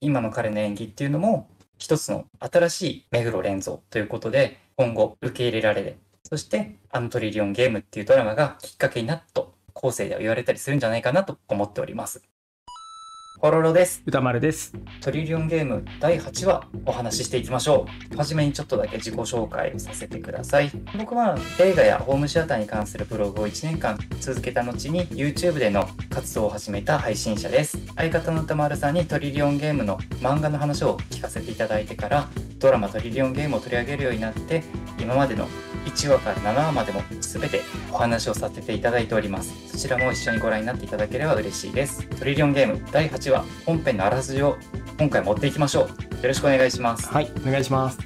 今の彼の演技っていうのも一つの新しい目黒連蔵ということで今後受け入れられるそしてアントリリオンゲームっていうドラマがきっかけになったと後世では言われたりするんじゃないかなと思っております。ポロロです。歌丸です。トリリオンゲーム第8話お話ししていきましょう。はじめにちょっとだけ自己紹介をさせてください。僕は映画やホームシアターに関するブログを1年間続けた後に YouTube での活動を始めた配信者です。相方の歌丸さんにトリリオンゲームの漫画の話を聞かせていただいてからドラマトリリオンゲームを取り上げるようになって今までの1話から7話までも全てお話をさせていただいております。そちらも一緒にご覧になっていただければ嬉しいです。トリリオンゲーム第8話本編のあらすじを今回持っていきましょう。よろしくお願いします。はい、お願いします。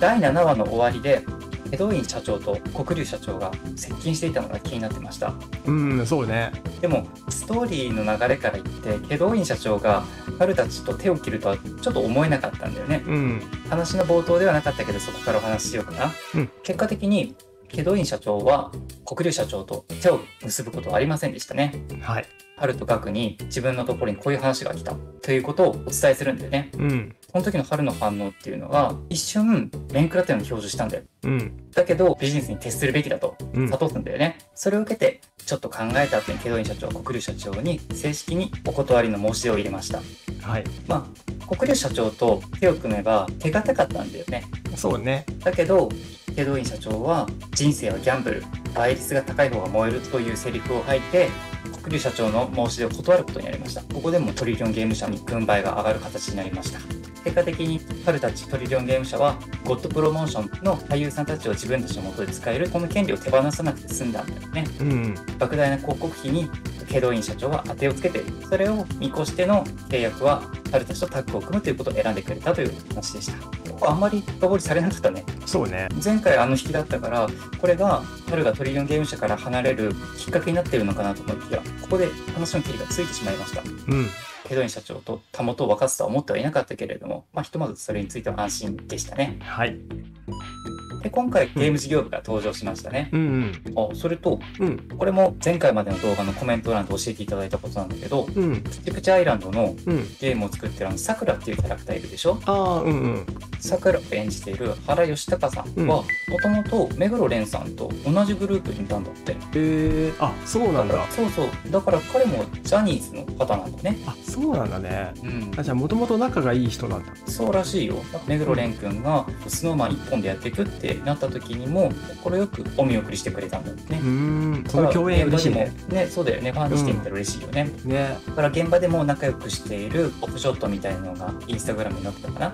第7話の終わりでヘドウィン社長と黒龍社長が接近していたのが気になってました。うん、そうね。でもストーリーの流れから言ってヘドウィン社長が彼たちと手を切るとはちょっと思えなかったんだよね。うん、話の冒頭ではなかったけどそこからお話ししようかな、うん結果的にケドイン社長は黒龍社長と手を結ぶことはありませんでしたね。はい。春と岳に自分のところにこういう話が来たということをお伝えするんだよね。うん、その時の春の反応っていうのは一瞬面食らったように表示したんだよ。うん、だけどビジネスに徹するべきだとうん、諭すんだよね。それを受けてちょっと考えた後にケドイン社長は黒龍社長に正式にお断りの申し出を入れました。はい。まあ黒龍社長と手を組めば手堅かったんだよね。そうね。だけどケドイン社長は人生はギャンブル倍率が高い方が燃えるというセリフを吐いて黒龍社長の申し出を断ることになりました。ここでもトリリオンゲーム社に軍配が上がる形になりました。結果的に彼たちトリリオンゲーム社はゴッドプロモーションの俳優さんたちを自分たちの元で使えるこの権利を手放さなくて済んだんだよね。うん、莫大な広告費にケドイン社長は当てをつけてそれを見越しての契約は彼たちとタッグを組むということを選んでくれたという話でしたここあんまり深掘りされなかったねそうね。前回あの引きだったからこれが春がトリリオンゲーム社から離れるきっかけになっているのかなと思いきやここで話の切りがついてしまいましたうん、ケドイン社長とたもとを分かつとは思ってはいなかったけれどもまあひとまずそれについては安心でしたねはい。で今回ゲーム事業部が登場しましたね、うん、あそれとうん、うん、これも前回までの動画のコメント欄で教えていただいたことなんだけどうん、プチプチアイランドのうん。ゲームを作ってるあのさくらっていうキャラクターいるでしょ？ああ、うん、うん。さくらを演じている原義隆さんはもともと目黒蓮さんと同じグループにいたんだって。えー、あ、そうなんだ。そうそう。だから彼もジャニーズの方なんだね。あ、そうなんだね。うん。あ、じゃあ、もともと仲がいい人なんだ。そうらしいよ。目黒蓮くんがスノーマン一本でやっていくってなった時にも快くお見送りしてくれたんだよね。うーん、その共演嬉しいね。ねそうだよね。ファンにしてみたら嬉しいよね、ね。だから現場でも仲良くしているオフショットみたいなのがインスタグラムに載ってたかな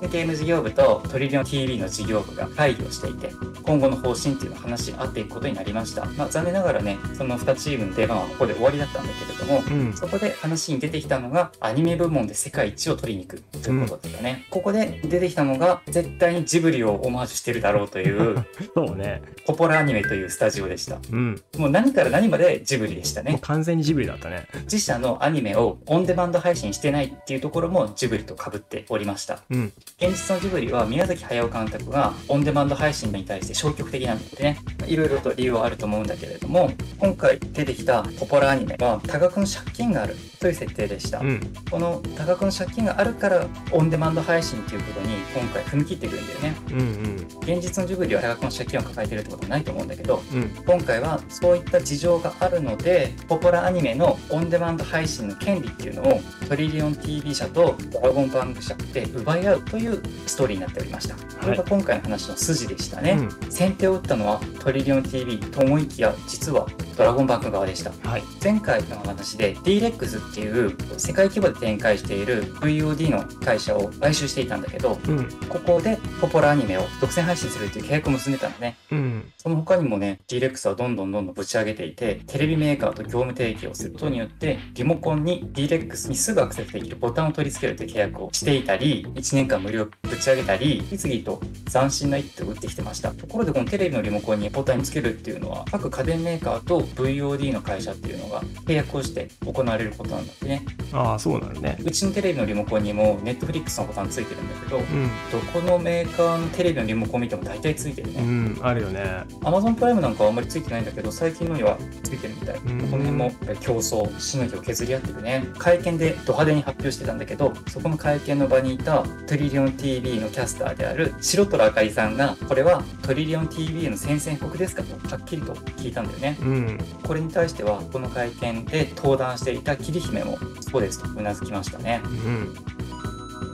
でゲーム事業部とトリリオン TV の事業部が会議をしていて今後の方針っていうのを話し合っていくことになりました、まあ、残念ながらねその2チームの出番はここで終わりだったんだけれどもうん、そこで話に出てきたのがアニメ部門で世界一を取りに行くということだったね、ここで出てきたのが絶対にジブリをオマージュしてるだろうという そうね。ポポラアニメというスタジオでした。うん、もう何から何までジブリでしたね。完全にジブリだったね。自社のアニメをオンデマンド配信してないっていうところもジブリと被っておりました。うん、現実のジブリは宮崎駿監督がオンデマンド配信に対して消極的なんだってね。いろいろと理由はあると思うんだけれども今回出てきたポポラアニメは多額の借金があるという設定でした、うん、この多額の借金があるからオンデマンド配信っていうことに今回踏み切ってくるんだよね。うん、うん、現実のジブリは多額の借金を抱えてるってことはないと思うんだけどうん、今回はそういった事情があるのでポポラアニメのオンデマンド配信の権利っていうのをトリリオン TV 社とドラゴンバンク社で奪い合うというストーリーになっておりました。これが今回の話の筋でしたね、うん。先手を打ったのはトリリオン TV と思いきや実はドラゴンバンク側でした。はい。前回の話で D-REX っていう世界規模で展開している VOD の会社を買収していたんだけどうん、ここでポポラアニメを独占配信するっていう契約を結んでたのね。うん、その他にもね D-REX はどんどんどんどんぶち上げていてテレビメーカーと業務提携をすることによってリモコンに D-REX にすぐアクセスできるボタンを取り付けるという契約をしていたり1年間無料ぶち上げたり次々と斬新な一手を打ってきてました。ところでこのテレビのリモコンにボタンをつけるっていうのは各家電メーカーと VOD の会社っていうのが契約をして行われることなんだってねああ、そうなのね。うちのテレビのリモコンにも Netflix のボタンついてるんだけどうん。どこのメーカーのテレビのリモコン見ても大体ついてるうね、ん、あるよね。Amazon プライムなんかはあんまりついてないんだけど最近のにはついてるみたい、んこの辺も競争しのぎを削り合ってるね会見でド派手に発表してたんだけどそこの会見の場にいたトリリオン TV のキャスターである白虎あかりさんがこれはトリリオン TV の宣戦布告ですかとはっきりと聞いたんだよねうん。これに対してはこの会見で登壇していた桐姫もそうですとうなずきましたねうん。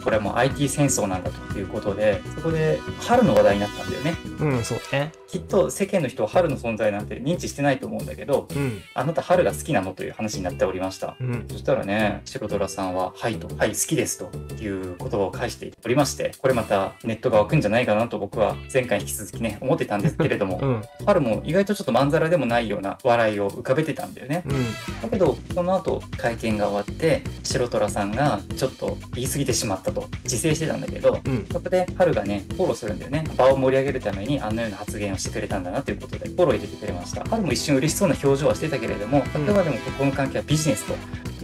これはもう IT 戦争なんだということでそこで春の話題になったんだよねうん、そうね。きっと世間の人は春の存在なんて認知してないと思うんだけどうん。あなた春が好きなのという話になっておりましたうん。そしたらね白虎さんは「はい」と「はい好きです」という言葉を返しておりましてこれまたネットが湧くんじゃないかなと僕は前回に引き続きね思ってたんですけれどもうん。春も意外とちょっとまんざらでもないような笑いを浮かべてたんだよねうん。だけどその後会見が終わって白虎さんがちょっと言い過ぎてしまったと自制してたんだけどうん。そこで春がねフォローするんだよね場を盛り上げるためにあんなような発言をしてくれたんだなということでフォロー入れてくれました春も一瞬嬉しそうな表情はしてたけれどもあくまでもここの関係はビジネスと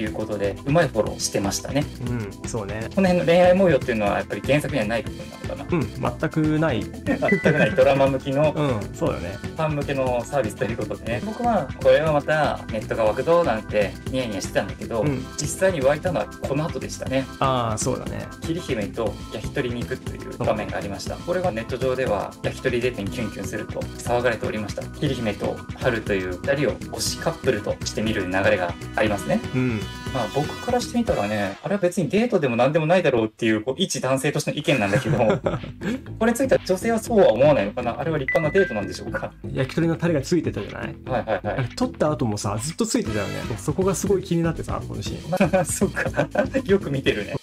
いうことでうまいフォローしてましたねうん。そうね。この辺の恋愛模様っていうのはやっぱり原作にはない部分なのかなうん。全くない。全くないドラマ向きの うん。そうだね。ファン向けのサービスということでね僕はこれはまたネットが湧くぞなんてニヤニヤしてたんだけど、うん。実際に湧いたのはこの後でしたねああ、そうだね。桐姫と焼き鳥に行くという場面がありましたこれがネット上では焼き鳥デートにキュンキュンすると騒がれておりました桐姫と春という2人を推しカップルとして見る流れがありますねうん。まあ僕からしてみたらねあれは別にデートでも何でもないだろうっていうこう一男性としての意見なんだけど これについては女性はそうは思わないのかな？あれは立派なデートなんでしょうか？焼き鳥のタレがついてたじゃない？はいはいはいあれ取った後もさ、ずっとついてたよね。そこがすごい気になってさ、このシーン。まあ、そうか。よく見てるね。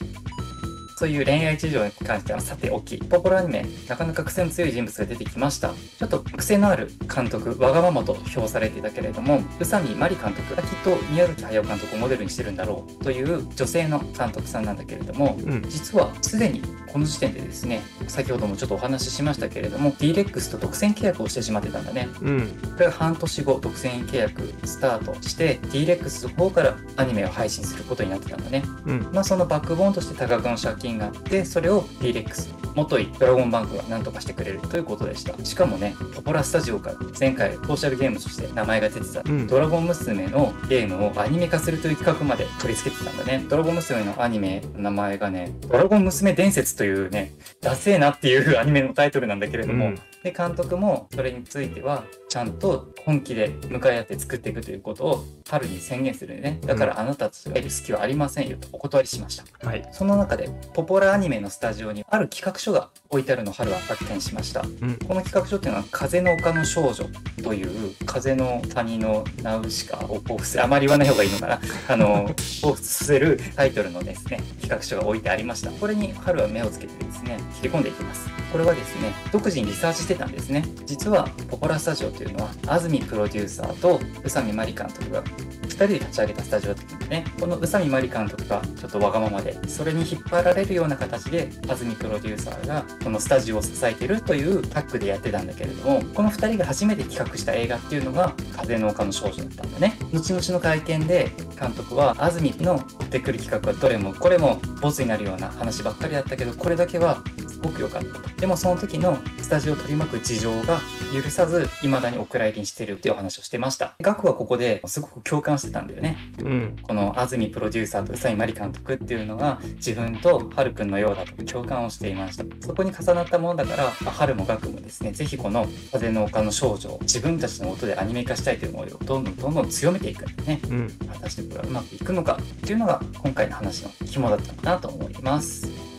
そういう恋愛事情に関してはさておき、ポポラアニメ、なかなか癖の強い人物が出てきました。ちょっと癖のある監督、わがままと評されていたけれども、宇佐美マリ監督がきっと宮崎駿監督をモデルにしてるんだろうという女性の監督さんなんだけれども、うん。実はすでにこの時点でですね、先ほどもちょっとお話ししましたけれども、D-REX と独占契約をしてしまってたんだね。うん。これが半年後独占契約スタートして D-REX の方からアニメを配信することになってたんだね。うん。まあそのバックボーンとして多額の借金があってそれを D-REX 元いドラゴンバンクが何とかしてくれるということでした。しかもね、ポポラスタジオから前回ソーシャルゲームとして名前が出てた、うんドラゴン娘のゲームをアニメ化するという企画まで取り付けてたんだね。ドラゴン娘のアニメの名前がね、ドラゴン娘伝説というね、ダセーなっていうアニメのタイトルなんだけれども、うんで監督もそれについてはちゃんと本気で向かい合って作っていくということを春に宣言するね。だからあなたたちがいる隙はありませんよとお断りしました。はい。その中でポポラアニメのスタジオにある企画書が置いてあるのを春は発見しました。うん。この企画書っていうのは「風の丘の少女」という風の谷のナウシカを彷彿あまり言わない方がいいのかな。あの彷彿させるタイトルのですね企画書が置いてありました。これに春は目をつけてですね切り込んでいきます。これはですね独自にリサーチしてたんですね。実はポポラスタジオというのは安住プロデューサーと宇佐美マリ監督が2人で立ち上げたスタジオったんでねこの宇佐美マリ監督がちょっとわがままでそれに引っ張られるような形で安住プロデューサーがこのスタジオを支えてるというタッグでやってたんだけれどもこの2人が初めて企画した映画っていうのが「風の丘の少女」だったんだね。後々の会見で監督は安住の持ってくる企画はどれもこれもボツになるような話ばっかりだったけどこれだけはすごく良かった。でもその時のスタジオを取り巻く事情が許さず未だにお蔵入りにしてるっていうお話をしてましたガクはここですごく共感してたんだよねうん。この安住プロデューサーと宇佐美マリ監督っていうのが自分とハルくんのようだと共感をしていましたそこに重なったものだからまあハルもガクもですねぜひこの「風の丘の少女」を自分たちの音でアニメ化したいという思いをどんどんどんどん強めていくんでねうん。果たしてこれはうまくいくのかっていうのが今回の話の肝だったかなと思います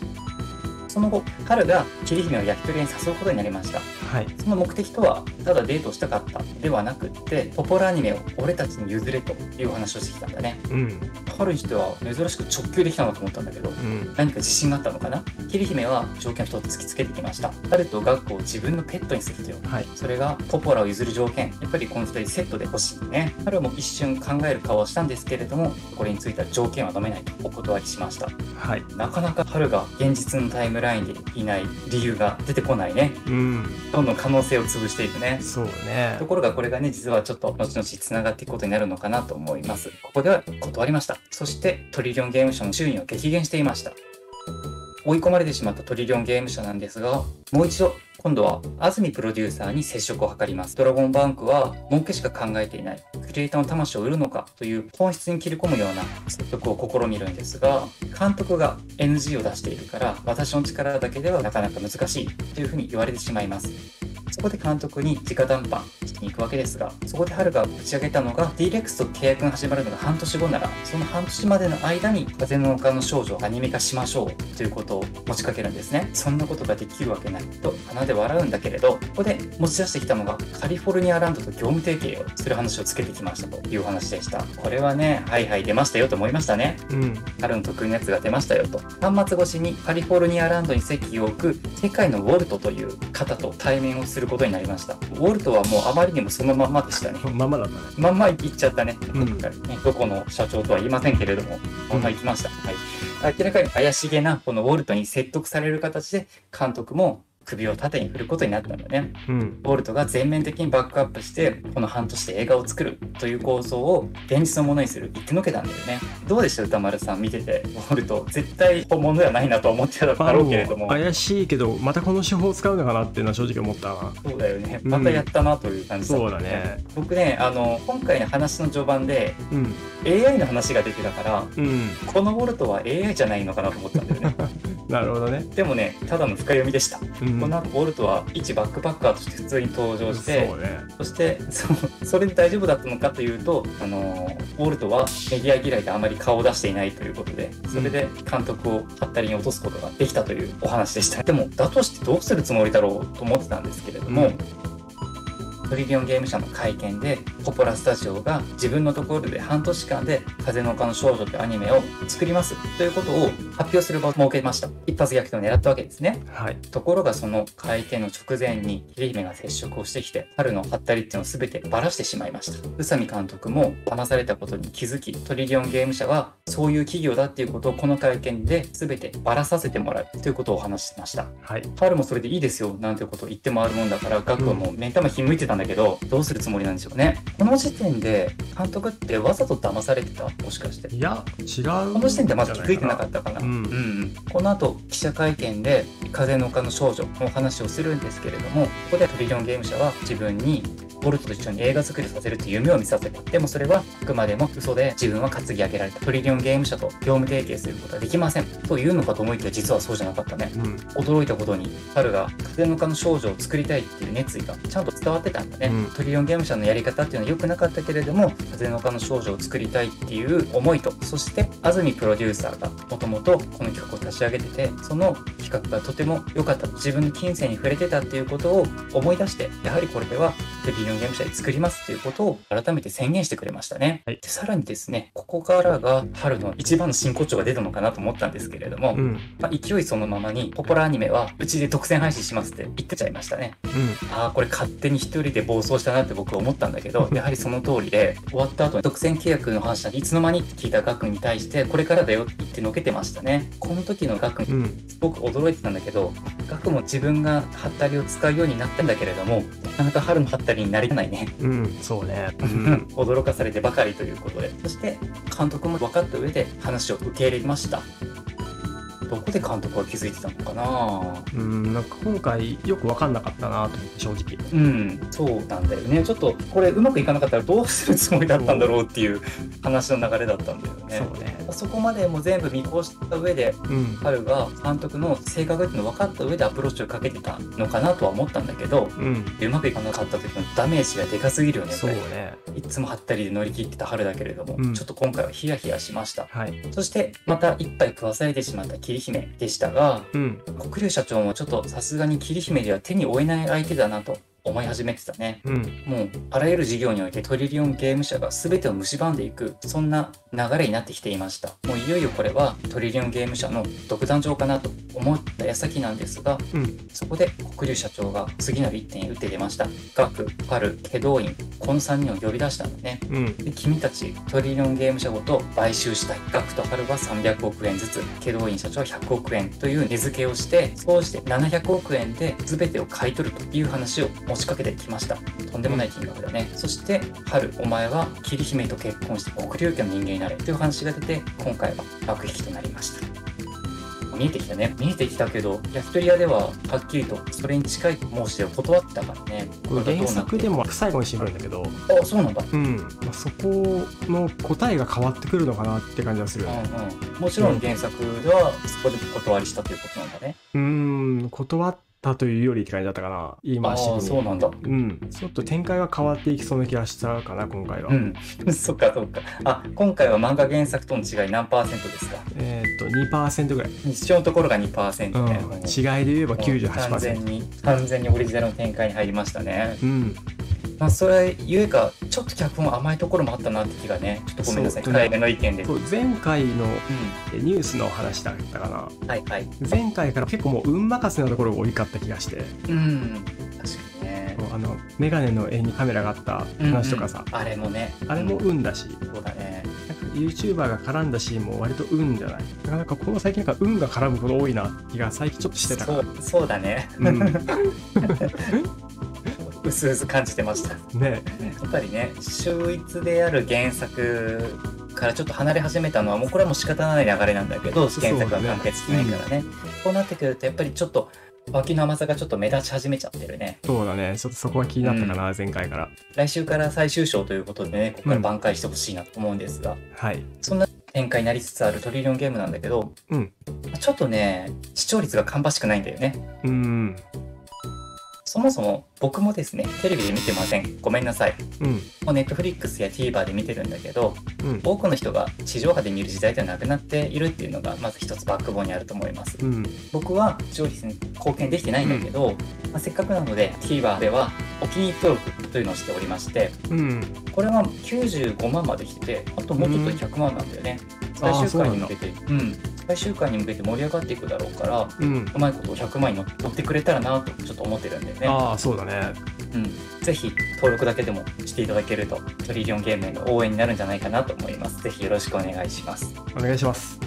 その後春が桐姫を焼き鳥屋に誘うことになりましたはい。その目的とはただデートをしたかったではなくってポポラアニメを俺たちに譲れという話をしてきたんだねうん。春にしては珍しく直球できたなと思ったんだけどうん。何か自信があったのかな？桐姫は条件を一つ突きつけてきました春とガクを自分のペットにするというはい。それがポポラを譲る条件やっぱりこの2人セットで欲しいね春も一瞬考える顔をしたんですけれどもこれについては条件は飲めないとお断りしましたはい。なかなか春が現実のタイムララインでいない理由が出てこないね。うん。どんどん可能性を潰していくね。そうね。ところがこれがね実はちょっと後々つながっていくことになるのかなと思います。ここでは断りました。そしてトリリオンゲーム社の収入を激減していました。追い込まれてしまったトリリオンゲーム社なんですがもう一度今度は安住プロデューサーに接触を図ります。ドラゴンバンクは儲けしか考えていない。クリエイターの魂を売るのか？という本質に切り込むような説得を試みるんですが監督が NG を出しているから私の力だけではなかなか難しい。というふうに言われてしまいます。そこで監督に直談判しに行くわけですが、そこで春が打ち上げたのが、D-REX と契約が始まるのが半年後なら、その半年までの間に風の丘の少女をアニメ化しましょうということを持ちかけるんですね。そんなことができるわけないと鼻で笑うんだけれど、ここで持ち出してきたのがカリフォルニアランドと業務提携をする話をつけてきましたという話でした。これはね、はいはい出ましたよと思いましたね。うん春の得意なやつが出ましたよと端末越しにカリフォルニアランドに席を置く世界のウォルトという方と対面をすることになりました。ウォルトはもうあまりにもそのまんまでしたね。まんまだったね。まんま行っちゃったね,、うん。ねどこの社長とは言いませんけれども。まんま行きました、はい、明らかに怪しげなこのウォルトに説得される形で監督も首を縦に振ることになったんだね。うん。ボルトが全面的にバックアップしてこの半年で映画を作るという構想を現実のものにする言ってのけたんだよね。どうでした歌丸さん見ててボルト絶対本物ではないなと思ってただろうけれども。怪しいけどまたこの手法を使うのかなっていうのは正直思ったな。そうだよね。うん。またやったなという感じそうだね。僕ねあの今回の話の序盤でうん。AI の話が出てたからうん。このボルトは AI じゃないのかなと思ったんだよね なるほどね。でもねただの深読みでした、うん。この後ボルトは一バックパッカーとして普通に登場してね。そしてそ それで大丈夫だったのかというと、あのウォルトはメディア嫌いであまり顔を出していないということでそれで監督をハったりに落とすことができたというお話でした。でもだとしてどうするつもりだろうと思ってたんですけれども、うんトリリオンゲーム社の会見でポポラスタジオが自分のところで半年間で「風の丘の少女」というアニメを作りますということを発表する場を設けました。一発逆転を狙ったわけですね。はい。ところがその会見の直前に桐姫が接触をしてきて春のハったりっていうのを全てバラしてしまいました。宇佐美監督も騙されたことに気づきトリリオンゲーム社はそういう企業だっていうことをこの会見で全てバラさせてもらうということをお話ししてました。はい。春もそれでいいですよなんてことを言って回るもんだからガクはもう目ん玉ひんむいてたんだけどどうするつもりなんでしょうね。この時点で監督ってわざと騙されてた？もしかして。いや違うこの時点でまず気づいてなかったかな。うん。うんこの後記者会見で「風の丘の少女」の話をするんですけれどもここでトリリオンゲーム社は自分にボルトと一緒に映画作りさせるという夢を見させたでもそれはあくまでも嘘で自分は担ぎ上げられた。トリリオンゲーム社と業務提携することはできません。というのかと思いきや実はそうじゃなかったね。うん。驚いたことに彼が風の丘の少女を作りたいっていう熱意がちゃんと伝わってたね、うん。トリリオンゲーム社のやり方っていうのは良くなかったけれども風の丘の少女を作りたいっていう思いとそして安住プロデューサーがもともとこの曲を立ち上げててその企画がとても良かった。自分の金銭に触れてたっていうことを思い出してやはりこれではトリリオンゲーム社で作りますっていうことを改めて宣言してくれましたね、はい。でさらにですねここからが春の一番の真骨頂が出たのかなと思ったんですけれども、うん。まあ、勢いそのままにポポラアニメはうちで独占配信しますって言ってちゃいましたね。うん。ああこれ勝手に一人で暴走したなって僕は思ったんだけどやはりその通りで終わった後に独占契約の話なんていつの間にって聞いたガクに対してこれからだよって言ってのけてましたね。この時のガクうん。すごく驚いてたんだけどガクも自分がハッタリを使うようになったんだけれどもなかなか春のハッタリになりないね。うんそうね。うん。驚かされてばかりということで。そして監督も分かった上で話を受け入れましたどこで監督は気づいてたのかなうんなんか今回よく分かんなかったなと思って正直うん、そうなんだよね。ちょっとこれうまくいかなかったらどうするつもりだったんだろうっていう話の流れだったんだよね。そうねそこまでもう全部見越した上で、うん彼が監督の性格っていうの分かった上でアプローチをかけてたのかなとは思ったんだけど、うんうまくいかなかった時のダメージがでかすぎるよね。そうねいつもハったりで乗り切ってた春だけれども、うんちょっと今回はヒヤヒヤしました。はいそしてまた一杯食わされてしまった桐姫でしたが、うん。黒龍社長もちょっとさすがに桐姫では手に負えない相手だなと思い始めてたね。うん。もうあらゆる事業においてトリリオンゲーム社が全てを蝕んでいくそんな流れになってきていました。もういよいよこれはトリリオンゲーム社の独壇場かなと思った矢先なんですがうん。そこで黒龍社長が次の一手に打って出ました。学春祁答院この3人を呼び出したのね。うん。で君たちトリリオンゲーム社ごと買収したい。学と春は300億円ずつ。祁答院社長は100億円という値付けをしてそうして700億円で全てを買い取るという話を持ちかけてきました。とんでもない金額だね、そして春お前は桐姫と結婚して黒龍家の人間になれ。という話が出て今回は幕引きとなりました。見えてきたね。見えてきたけど焼き鳥屋でははっきりとそれに近い申し出を断ってたからね。これ原作でも最後にしてくるんだけど、あそうなんだ。うん。まあ、そこの答えが変わってくるのかなって感じがするよね。うんうん、もちろん原作ではそこでお断りしたということなんだね。うーん、断ったというよりって感じだったかな。言い回し。そうなんだ。うん。ちょっと展開が変わっていきそうな気がしたかな、今回は。うん。そっかそっか。あ今回は漫画原作との違い何パーセントですか？えーっと、2%ぐらい。日常のところが2%うん。ね。違いで言えばもう完全98%。に完全にオリジナルの展開に入りましたね。うん。まあそれゆえかちょっと脚本甘いところもあったなって気がね。ちょっとごめんなさい。そう彼の意見で。前回のニュースの話だったかな。はいはい。前回から結構もう運任せなところが多かった気がして、うん。確かにね。あの、メガネの絵にカメラがあった話とかさ、うんうんあれもね。あれも運だし、そうだね。なんか YouTuber が絡んだシーンも割と運じゃないなかなかこの最近なんか運が絡むこと多いな気が最近ちょっとしてたからそうそうだね。うん うすうす感じてました。ね。やっぱりね秀逸である原作からちょっと離れ始めたのはもうこれはもう仕方ない流れなんだけど原作は完結してないからね。こうなってくるとやっぱりちょっと脇の甘さがちょっと目立ち始めちゃってるね。そうだね。ちょっとそこが気になったかな、前回から。来週から最終章ということでねここから挽回してほしいなと思うんですが、はい。そんな展開になりつつあるトリリオンゲームなんだけどうん。ちょっとね視聴率が芳しくないんだよね。うんそもそも僕もですねテレビで見てません。ごめんなさい。うん。もうネットフリックスや TVer で見てるんだけどうん。多くの人が地上波で見る時代ではなくなっているっていうのがまず一つバックボーンにあると思います。うん。僕は視聴率に貢献できてないんだけど、まあ、せっかくなので TVer ではお気に入り登録というのをしておりましてうん。これは95万まで来ててあともうちょっとで100万なんだよね、最終回に向けてうん最終回に向けて盛り上がっていくだろうからうん。うまいこと100万に乗ってくれたらなとちょっと思ってるんだよね。ああそうだね。うん、ぜひ登録だけでもしていただけるとトリリオンゲームへの応援になるんじゃないかなと思います。ぜひよろしくお願いします。お願いします。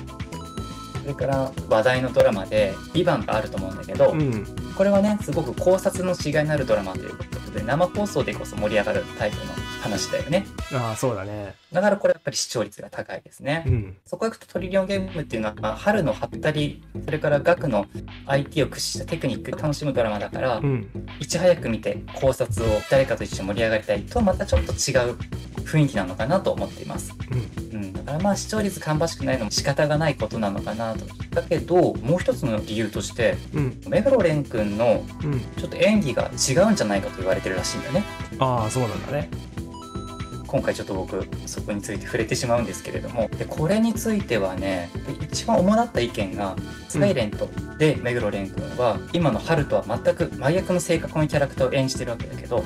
それから話題のドラマで「ビバンがあると思うんだけど、うん。これはねすごく考察のしがいのあるドラマということで生放送でこそ盛り上がるタイプの話だよね。ああそうだね。だからこれやっぱり視聴率が高いですね、うん。そこへ行くとトリリオンゲームっていうのは、まあ春のハったりそれから学の IT を駆使したテクニック楽しむドラマだから、うん。いち早く見て考察を誰かと一緒に盛り上がりたいとはまたちょっと違う雰囲気なのかなと思っています。うん、だからまあ視聴率芳しくないのも仕方がないことなのかなと。だけどもう一つの理由としてうん。目黒蓮くんのうん。ちょっと演技が違うんじゃないかと言われてるらしいんだね。ああそうなんだね今回ちょっと僕そこについて触れてしまうんですけれども。でこれについてはね一番主だった意見が「サイレントで目黒蓮くんは今の春とは全く真逆の性格のキャラクターを演じてるわけだけど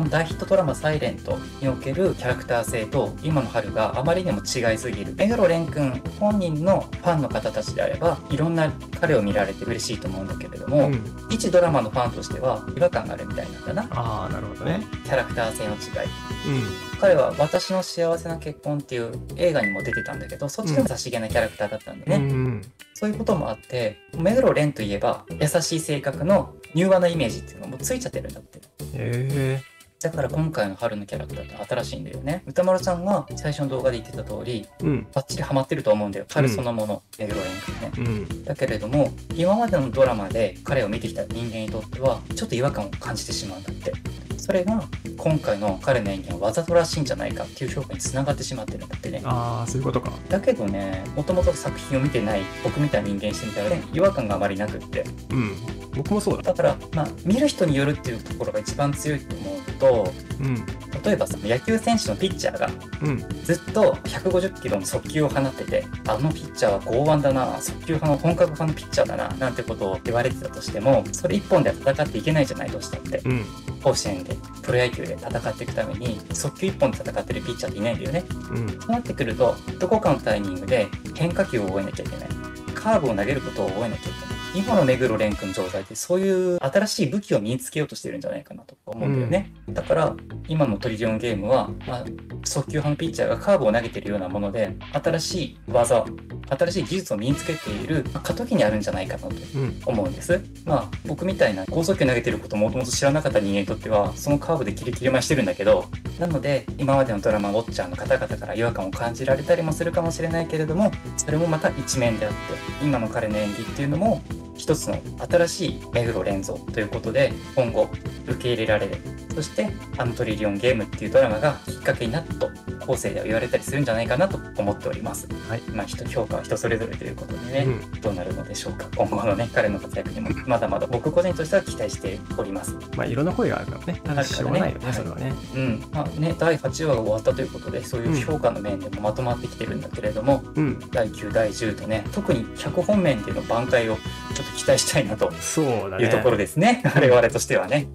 うん。大ヒットドラマ「サイレントにおけるキャラクター性と今の春があまりにも違いすぎる目黒蓮くん本人のファンの方たちであればいろんな彼を見られて嬉しいと思うんだけれども、うん。一ドラマのファンとしては違和感があるみたいなんだな。ああなるほどね。キャラクター性の違い。うん彼は「私の幸せな結婚」っていう映画にも出てたんだけどそっちでも優しげなキャラクターだったんだね、うんそういうこともあって目黒蓮といえば優しい性格の柔和なイメージっていうのもついちゃってるんだって。へえ。だから今回の春のキャラクターって新しいんだよね。歌丸さんが最初の動画で言ってた通りうん。バッチリハマってると思うんだよ。春そのもの、目黒蓮君ね。うん。だけれども今までのドラマで彼を見てきた人間にとってはちょっと違和感を感じてしまうんだってそれが今回の彼の演技はわざとらしいんじゃないかっていう評価につながってしまってるんだってね。ああそういうことか。だけどねもともと作品を見てない僕みたいな人間にしてみたら、ね、違和感があまりなくって。うん。僕もそうだ。だからまあ見る人によるっていうところが一番強いと思うとうん。例えばさ野球選手のピッチャーがうん。ずっと150キロの速球を放っててあのピッチャーは剛腕だな速球派の本格派のピッチャーだななんてことを言われてたとしてもそれ一本では戦っていけないじゃないどうしたって。うん甲子園でプロ野球で戦っていくために速球一本で戦ってるピッチャーっていないんだよね。うん。そうなってくるとどこかのタイミングで変化球を覚えなきゃいけない。カーブを投げることを覚えなきゃいけない今の目黒蓮君の状態ってそういう新しい武器を身につけようとしてるんじゃないかなと思うんだよね。だから今のトリリオンゲームは、まあ、速球派のピッチャーがカーブを投げてるようなもので新しい技新しい技術を身につけている過渡期にあるんじゃないかなとうん。思うんです。まあ僕みたいな高速球投げてることをもともと知らなかった人間にとってはそのカーブでキレキレ前してるんだけどなので今までのドラマウォッチャーの方々から違和感を感じられたりもするかもしれないけれどもそれもまた一面であって今の彼の演技っていうのも一つの新しい目黒連続ということで今後受け入れられるそしてあのトリリオンゲームっていうドラマがきっかけになったと後世では言われたりするんじゃないかなと思っております。はい。まあ人評価は人それぞれということでね、うんどうなるのでしょうか今後のね彼の活躍にもまだまだ僕個人としては期待しておりますまあ、いろんな声があるからね。あるからねしょうがないよね、はいそれはね。うんまあね第8話が終わったということでそういう評価の面でもまとまってきてるんだけれども、うん。第9第10とね特に脚本面での挽回をちょっと期待したいなと。いうところですね我々としてはね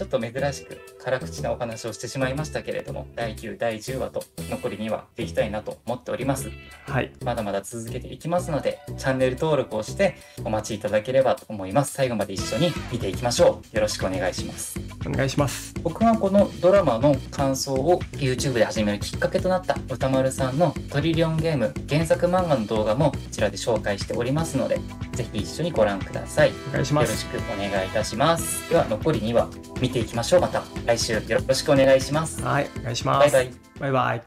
ちょっと珍しく。辛口なお話をしてしまいましたけれども第9第10話と残り2話でいきたいなと思っておりますはい。まだまだ続けていきますので、チャンネル登録をしてお待ちいただければと思います。最後まで一緒に見ていきましょう。よろしくお願いします。お願いします。僕はこのドラマの感想を YouTube で始めるきっかけとなった歌丸さんのトリリオンゲーム原作漫画の動画もこちらで紹介しておりますので、ぜひ一緒にご覧ください。よお願いします。ろしくお願いいたします。では残り2話見ていきましょう。また来週よろしくお願いします。はい。お願いします。バイバイ。バイバイ。